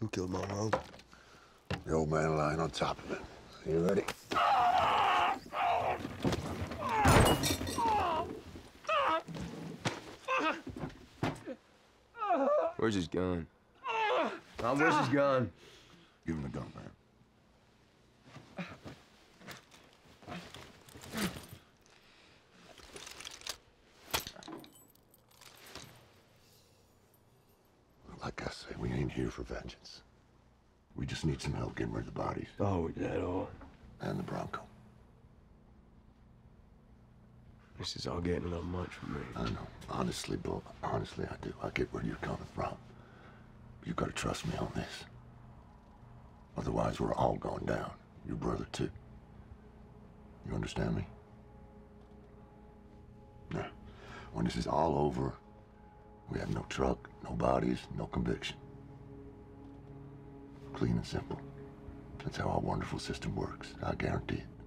Who killed my mom? The old man lying on top of it. Are you ready? Where's his gun? Mom, where's his gun? Give him the gun, man. We ain't here for vengeance. We just need some help getting rid of the bodies Oh, we dead all. and the Bronco. This is all getting a little much for me. I know. Honestly, Bill, honestly, I do. I get where you're coming from. You gotta trust me on this. Otherwise, we're all going down. Your brother, too. You understand me? Now, when this is all over, we have no truck, no bodies, no conviction. Clean and simple. That's how our wonderful system works. I guarantee it.